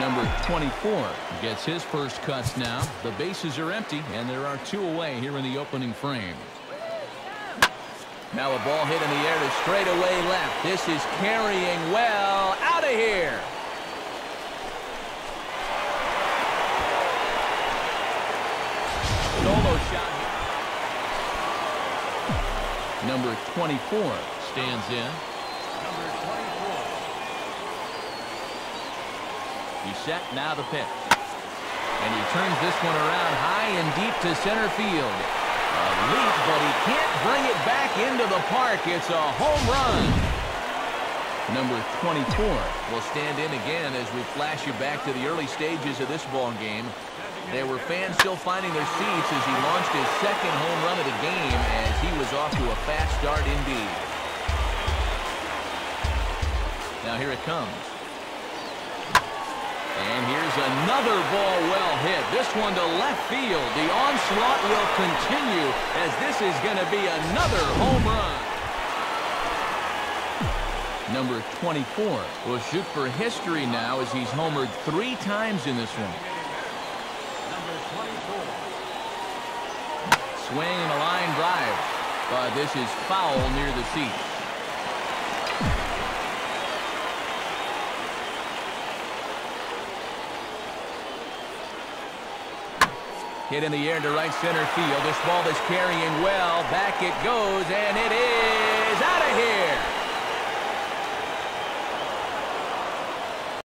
Number 24 gets his first cuts now. The bases are empty, and there are two away here in the opening frame. Now a ball hit in the air to straightaway left. This is carrying well. Out of here. Solo shot. Number 24 stands in. Number 24. He's set, now the pitch. And he turns this one around high and deep to center field. A leap, but he can't bring it back into the park. It's a home run. Number 24 will stand in again as we flash you back to the early stages of this ball game. There were fans still finding their seats as he launched his second home run of the game as he was off to a fast start indeed. Now here it comes. Here's another ball well hit. This one to left field. The onslaught will continue as this is going to be another home run. Number 24 will shoot for history now as he's homered three times in this one. Number 24. Swing and a line drive. But this is foul near the seat. Hit in the air to right center field. This ball is carrying well. Back it goes, and it is